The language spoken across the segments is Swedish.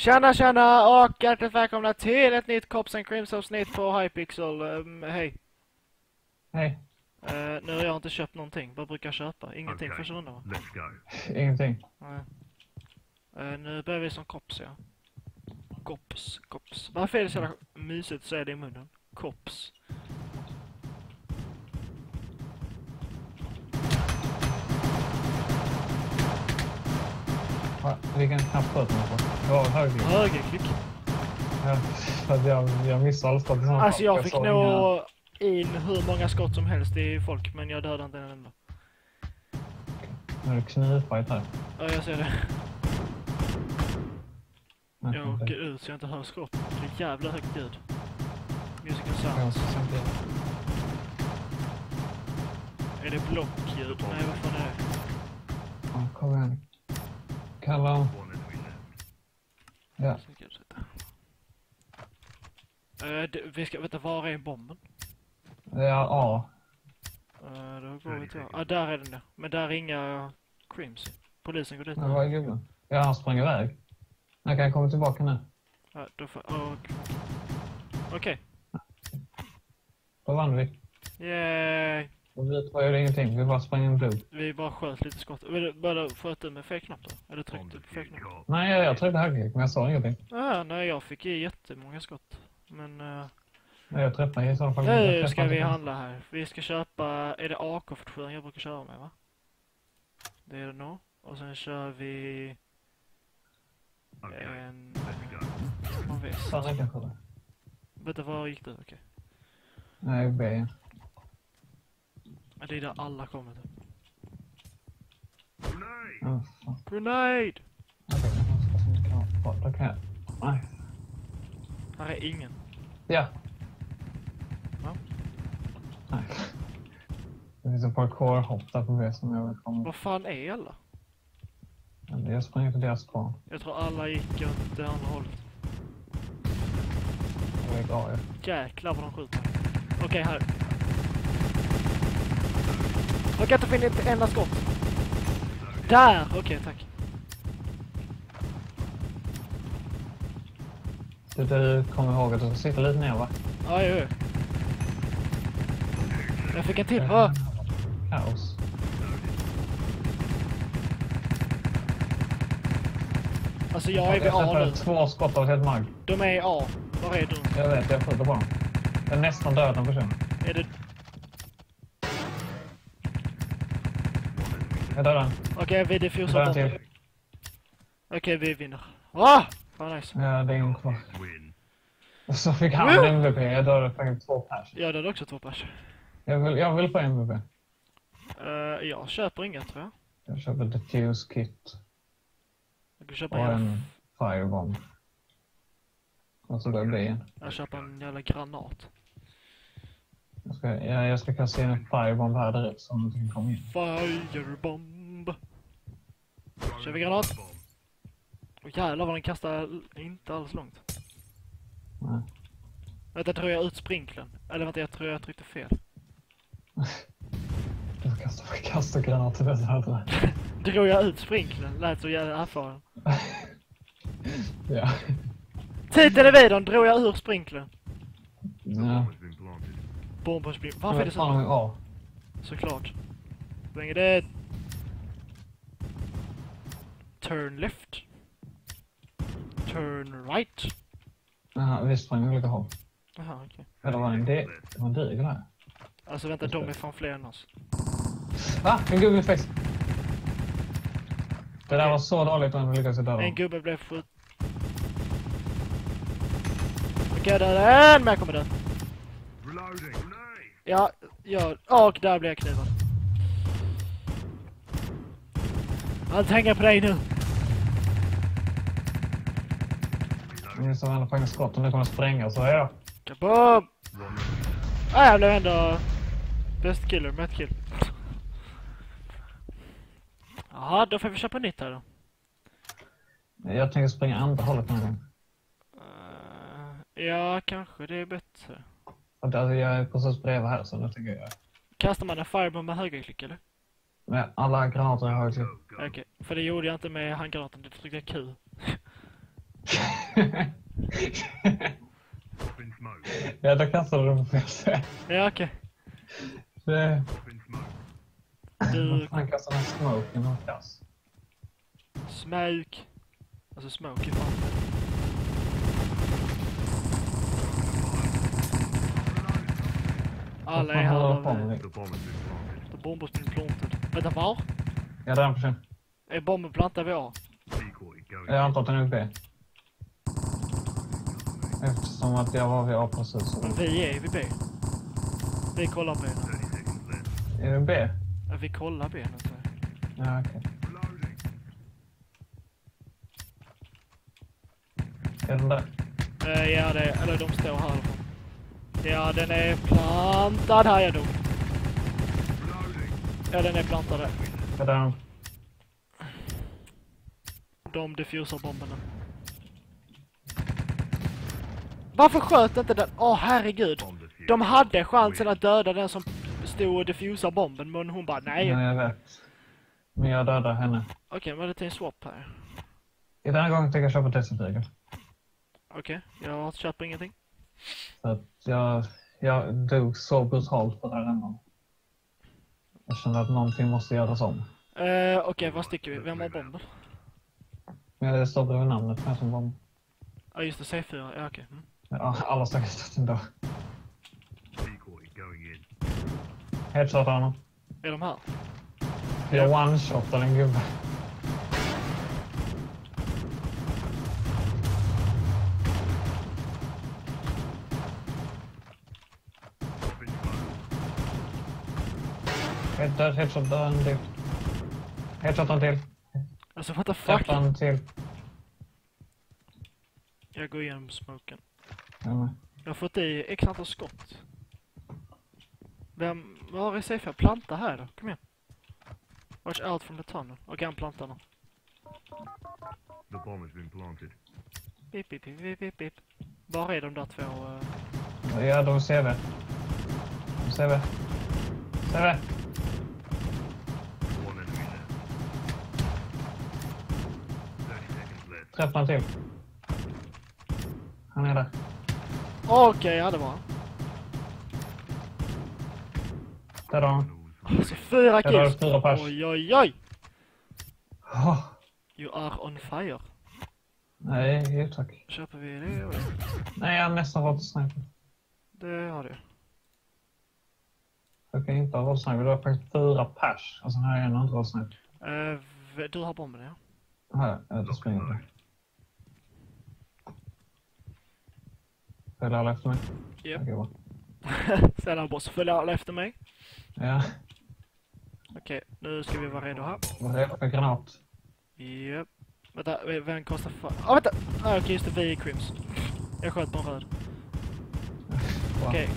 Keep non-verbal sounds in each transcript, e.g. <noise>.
Tjena tjena och hjärtligt välkomna till ett nytt Cops and Crims avsnitt på Hypixel. Um, hej. Hej. Uh, nu har jag inte köpt någonting. Vad brukar jag köpa? Ingenting första rundan va? Let's go. Ingenting. Eh, nu börjar vi som Cops ja. Cops, Cops. Varför är det så jävla mysigt att säga det i munnen? Cops. Vilken knapp sköt man på? Det var höger. Högerklick. Ja, att jag, jag missade alla skott Alltså jag fick nog in hur många skott som helst i folk men jag dödade inte en enda. Nu är det knivfight här. Ja jag ser det. Nej, Jag inte. åker ut så jag inte hör skott. Det är jävla högt ljud. Music and Jag sounds. Är det blockljud? Nej vad fan är det? Ja, kom igen. Kalla. Ja. Det, vi ska, vänta, var är bomben? Det är A. Uh, då går vi till... Ja, ah, där är den där. Men där är inga crims. Polisen går dit är nu. gubben? Ja, han sprang iväg. När kan jag komma tillbaka nu? Ja, då får... Okej. Då vann vi. Yay! Och vi ju ingenting. Vi bara sprang in blod. Vi bara sköt lite skott. Bara sköt du med fel knapp då? Eller tryckte du på fel kid knapp? cop. Nej, jag, jag tryckte högerklick, men jag sa ingenting. Ah, nej, jag fick i jättemånga skott. Men... Uh, Nej, jag träffade i så fall. nu Jag ska vi handla här. Vi ska köpa... Är det AK-47 jag brukar köra med va? Det är det nog. Och sen kör vi... Okay, En... Fan, det. Vänta, var gick du? Okej. Nej, B. Men det är där alla kommer typ. Grenade! Ja, fan. Grenade! Jag kan jag... Nej. Här är ingen. Ja. Ja. Nej. Det finns ett parkour-hopp där på B som jag vill komma. Vad fan är alla? Men Jag springer till deras kvarn. Jag tror alla gick åt det andra hållet. Jag är glad jag. Jäklar vad de skjuter. Okej, här. Jag kan inte finna ett enda skott. Där! Okej, tack. Du, du kommer ihåg att du ska sitta lite ner va? Ja, jo. Jag fick en till. Åh! Kaos. Alltså jag är vid A nu. två skott av helt mag. De är i A. Var är du? Jag vet, jag skjuter på dem. Jag är nästan död en person. Är det... Jag dödade en. Okej, vi Jag diffusar dödade bort en det. till. Okej, vi vinner. Åh! Vad nice. Ja, det är en kvar. Win. Och så fick han en MVP. Jag dödade faktiskt två pers. Jag dödade också två pers. Jag vill, jag vill få MVP. Uh, jag köper inget tror jag. Jag köper diffuse kit Jag kan köpa och en firebomb. Och så blir det igen. Jag köper en jävla granat. Jag ska, ja, jag ska kasta in en firebomb här direkt så de kan komma in. Firebomb. Kör vi granat? Åh jävlar vad den kastar inte alls långt. Nej. Vänta, tror jag ut sprinklen? Eller vänta, jag tror jag tryckte fel. <laughs> Jag kastar, kastar granater där södra. Drog jag ut sprinklen? Lät så jävla erfaren. <laughs> Ja. Titeln är videon, drog jag ur sprinklen? ja. Bomb has been planted. Bomb på sprink. Varför är det Fan, så? ja. Såklart. Springer det. Turn left. Turn right. Jaha, vi sprang olika håll. Jaha, okej. Eller var det det var en degel här? Alltså vänta, de är fan fler än oss. Va? En gubbe i face! Det där var så dåligt om vi lyckades döda En gubbe blev skjut... Okej, där är en! Men jag kommer dö. Ja, ja, och där blev jag knivad. Allt hänger på dig nu. Ni som ändå fångar skott och nu kommer spränga så är jag. Kaboom! One Ah, jag blev ändå best killer med kill. Jaha, då får vi köpa nytt här då. Jag tänker springa andra hållet här gången. Eh, ja, kanske det är bättre. Och där jag är precis bredvid här så det tänker jag. Kastar man en firebomb med högerklick eller? Med alla granater jag har. go. Okej, för det gjorde jag inte med handgranaten, det tryckte jag Q. <laughs> Ja, då kastade du på fel sätt. Ja, okej. Det- in smoke. Du, Vad fan kastar en smoke i någon kass? smoke. Alltså smoke fan. Alla är här. The bomb has been planted. Vänta, var? Ja, där är en person. Är bomben plantad going Jag antar att den är uppe. Eftersom att jag var vid A precis. så- Men vi är vid B. Vi kollar B. 30 seconds left. Är det B? Ja, vi kollar B nu. jag. Ja, okej. Reloading. Är den där? Eh, ja, det eller de står här. Ja, den är plantad här, jag dog. Ja, den är plantad där. Ja, där är den. De diffusar bomberna. Varför sköt inte den? Åh, herregud. Bomb defused. De hade chansen att döda den som stod och diffusade bomben, men hon bara nej. Ja, jag vet. Men jag dödar henne. Okej, men det är en swap här. I denna gången tänker jag köpa Desertiger. Okej, jag köper ingenting. För att jag, jag dog så brutalt på den här rundan. Jag kände att någonting måste göras om. Uh, Okej, vad sticker vi? Vem har bomben? Men det står bredvid namnet med som bomb. Ja, just det, C4. Ja, okej. Mm. Ja, alla stackars stött ändå. Headshot honom. Är de här? Jag one-shotade en gubbe. Död, headshot en till. Headshot en till. Alltså, what the fuck? En till. Jag går igenom smoken. Jag med. Jag har fått i x antal skott. Vem, vad har vi C4? Planta här då, kom igen. Watch out from the tunnel. Okej, han plantar nu. The bomb has been planted. Pip, pip, pip, pip, pip. Var är de där två? eh? Ja, de är CV. De CV. CV. One Träffade en till. Han är där. Okej, ja det var han. Där har han. Alltså fyra har du kills. fyra pers. Oj, oj, oj! Oh, You are on fire. nej, tack. Köper vi det det? Nej, jag har nästan fått sniper. Det har du. Jag kan inte ha våldsniper. Det var faktiskt fyra pers. Alltså, här är ändå inte våldsniper. Eh, v- du har bomben, ja. Här, ja, det springer inte. Följer alla efter mig? Japp. Okej, bra. Ställa boss. Följer alla efter mig. Ja, Okej, nu ska vi vara redo här. vad är det för granat? Japp. Vänta, vem kostar för... Ah, vänta! Ah, Okej, just det. Vi är Crims. Jag sköt på en röd. Okej,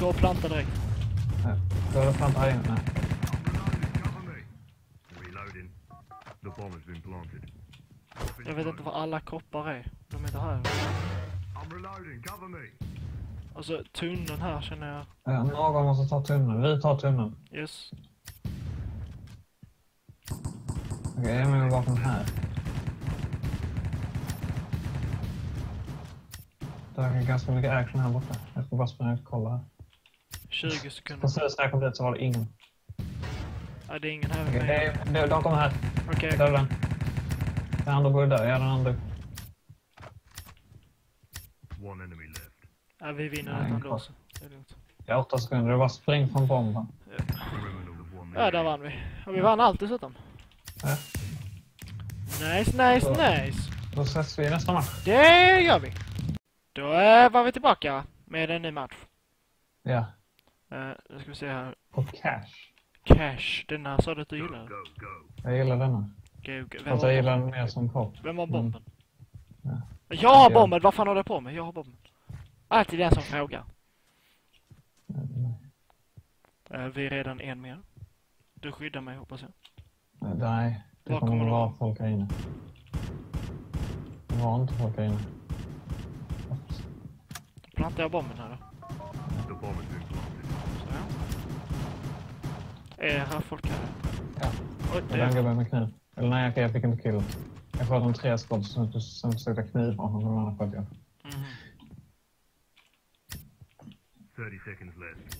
gå och planta direkt. Ja. Då är det fram här inne. Nej. Jag vet inte var alla koppar är. De är inte här. Alltså, tunneln här känner jag... Ja, någon måste ta tunneln. Vi tar tunneln. Yes. Okej, jag är med bakom här. Det är ganska mycket action här borta. Jag ska bara springa ut och kolla. här. 20 sekunder. Precis när jag kom dit så var det ingen. Nej, det är ingen här mig. de, kommer här. Okej, Jag dödade den. Den andra borde dö. Ja, den andra. One enemy left. ja, vi vinner Nej, utan kvar. lås. Det är lugnt. Ja, åtta sekunder. Det var spring från bomben. Ja, där vann vi. Och vi vann allt dessutom. Ja. Nice, nice, Så. nice. Då ses vi nästa match. Det gör vi. Då äh, var vi tillbaka med en ny match. Ja. Uh, nu ska vi se här. På cash. Cash, denna sa du att du Go, gillade? go, go. Jag gillar denna. Okej. Vem, Fast jag gillar den mer som pop. vem Mm. bomben? Ja. Jag har Ja. bomben, vad fan håller jag på med? Jag har bomben. Alltid den som frågar. Vi är redan en mer. Du skyddar mig hoppas jag. Nej, det Var kommer vara folk här inne. Det var inte folk här inne. Plantar jag bomben här då? The bomb has been planted. Så ja. Är här folk här? Ja. Oj, Det det är den är... gubben med kniv. Eller nej, jag fick inte killen. Jag sköt en tre skott som som försökte kniva honom. Den andra sköt jag. Mhm. 30 seconds left.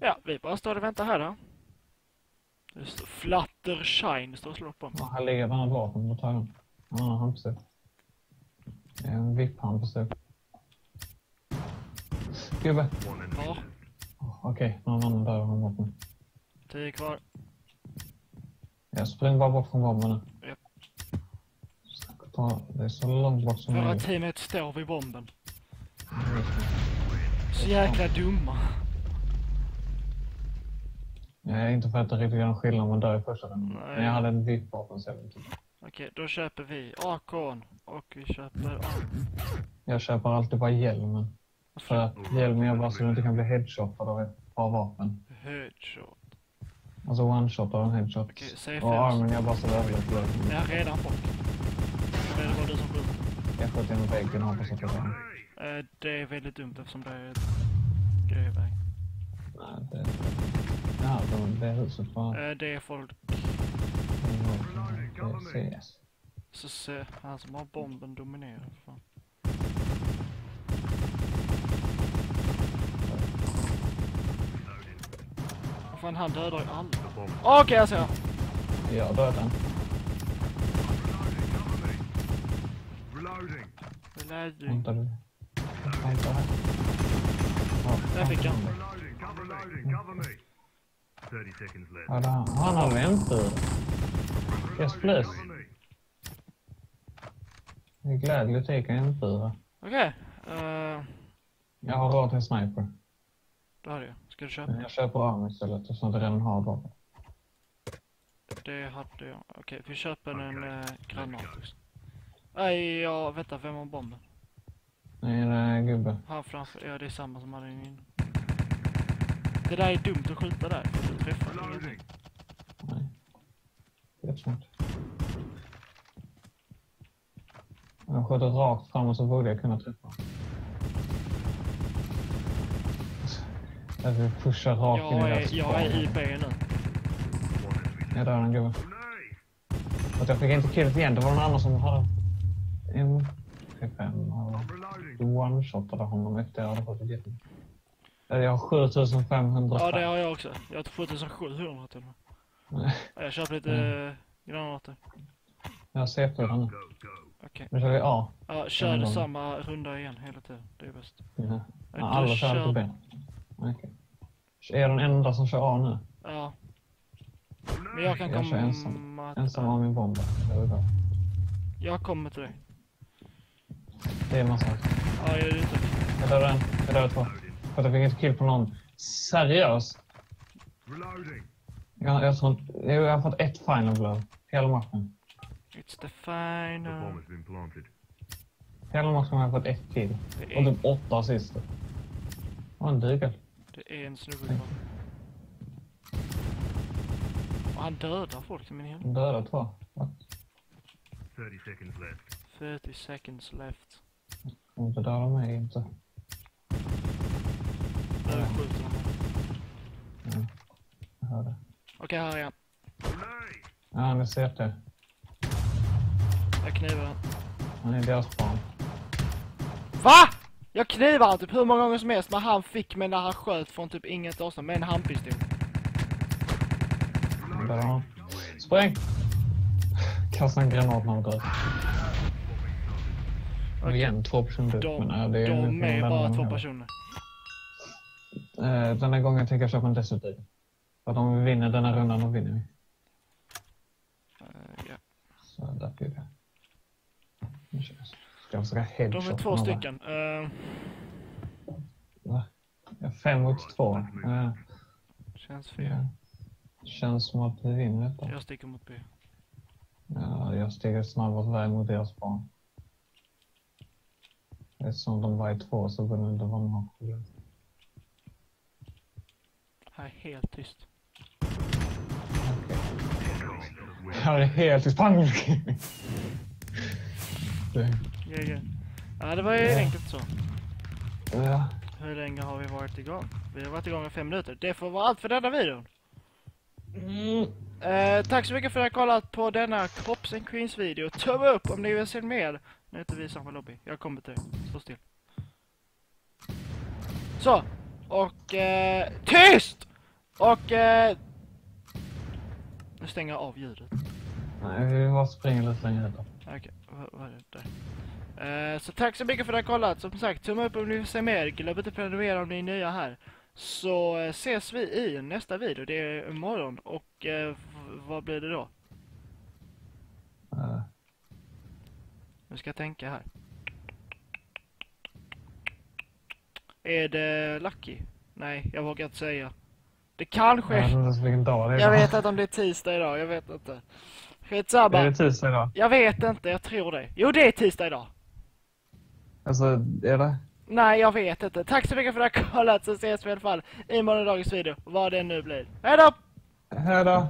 Ja, vi bara står och väntar här då. Det står Flutter Shine, det står och slår på mig. Ja, här ligger ett annat vapen. En annan handpistol. Det är en VIP-handpistol. Gubbe. Ja. Okej, någon annan dör har vapen. Tio kvar. Jag springer bara bort från bomben nu. Ja. Ta, det är så långt bort som Våra möjligt. teamet står vid bomben. Så jäkla dumma. Jag är inte för att det riktigt gör en skillnad om man dör i första rundan. Nej. Men jag hade ett VIP-vapen så jag. Okej, då köper vi AK'n och vi köper... Ah, Jag köper alltid bara hjälmen. För att hjälmen gör bara så du inte kan bli headshotad av ett par vapen. headshot. Alltså one-shot av en headshot. Okej, säg och armen gör bara så väldigt blöt. Jag har redan fått. Det är bara du som skjuter. Jag sköt genom väggen och hoppas att jag får. Eh, Det är väldigt dumt eftersom det är ett grejväg. Nej, det... Ja, det, det huset var... Eh, Det är folk... Det är CS. Så se, han som har bomben dominerar. Fan. Fan, han dödar ju alla. Bomb. Okej, jag ser. Jag dödade den. Reloading. Reloading. Vänta du. Vänta här. Där fick han. Reloading. Cover loading. Cover me. 30 seconds left. Ja. Han har väntat. Yes. Det är glädjligt att jag kan M4. Okej. eh, Jag har råd till en sniper. Då har jag. Ska du köpa? Men jag köper arm istället eftersom jag redan har vapen. Det hade jag. Okej, vi köper en eh, granat också. Nej, ja, vänta, vem har bomben? Nej, det är gubbe. Han framför, ja det är samma som hade den inne. Det där är dumt att skjuta där, för du träffar ingenting. Nej. Jättesmart. Om jag skjuter rakt framåt så borde jag kunna träffa. Jag vill pusha rakt in i Jag deras är, jag är i B nu. Jag dör en gubbe. Att jag fick inte killet igen, det var någon annan som hade en P5 och Reloading. one-shotade honom efter jag hade fått ett jätte... Eller Jag har 7500 Ja, det har jag också. Jag har 2700 till och med. Jag köper lite Mm. eh, granater. Jag har C4 nu. Okej. Nu kör vi A. Ja, kör Mm. samma runda igen hela tiden. Det är bäst. Ja. Ja, alla kör kör- på B. Okej. Är jag den enda som kör A nu? Ja. Men jag kan Jag kör komma... ensam. Ensam av min bomb. Det är bra. Jag kommer till dig. Det är massa. Ja, jag är ute. Jag dödade en. Jag dödade två. För att jag fick inte kill på någon. Seriöst? Reloading. Jag, jag, inte, jag har fått ett final blow. Hela matchen. It's the final. Hela matchen har jag fått ett kill. Det Och är, typ åtta assister. Och en dugel. Det är en snubbe kvar. Och han dödar folk i min hem. Dödade två. What? 30 seconds left. 30 seconds left. Inte döda mig inte. Nu skjuter han. Jag hörde. Okej, här är han. Ja, han är CT. Jag knivar han. Han är deras barn. VA? Jag knivar han typ hur många gånger som helst men han fick mig när han sköt från typ inget avstånd med en handpistol. Han. Spräng! Kasta en granat när han dör. Och igen, två personer dött. De, Men, äh, det är de är den bara två personer. Eh, Den här gången tänker jag köpa en destruktiv. För att om vi vinner den här rundan, då vinner vi. Eh, ja. Så där blir det. Nu kör jag. Ska jag försöka De headshot är två några? stycken. Va? Ja, fem mot två. Eh, känns fel. ja. Känns som att vi vinner detta. Jag sticker mot B. Ja, jag stiger snabbast väg mot deras barn. Eftersom de var i två så borde det inte vara några problem. Här är helt tyst. Här är helt i Spanien. <laughs> Det- Ja, det var ju Ja. enkelt så. Ja, Hur länge har vi varit igång? Vi har varit igång i fem minuter. Det får vara allt för denna videon. mm, Eh, tack så mycket för att ni har kollat på denna Cops and Queens video. Tumme upp om ni vill se mer. Nu är inte vi i samma lobby. Jag kommer till dig. Stå still. Så. Och eh, tyst! Och eh, nu stänger jag av ljudet. Nej, vi måste springa lite längre då. Okej, vad vad är det där? Eh, så tack så mycket för att ni har kollat. Som sagt, tumme upp om ni vill se mer. Glöm inte prenumerera om ni är nya här. Så eh, ses vi i nästa video. Det är imorgon. Och eh, vad blir det då? Nu ska jag tänka här. Är det Lucky? Nej, jag vågar inte säga. Det kanske... jag Jag vet inte om det är tisdag idag, jag vet inte. Är Skitsamma. det tisdag idag? Jag vet inte, jag tror det. Jo, det är tisdag idag. Alltså, är det? Nej, jag vet inte. Tack så mycket för att ni har kollat, så ses vi i alla fall i morgondagens video. Vad det nu blir. Hej då! Hej då!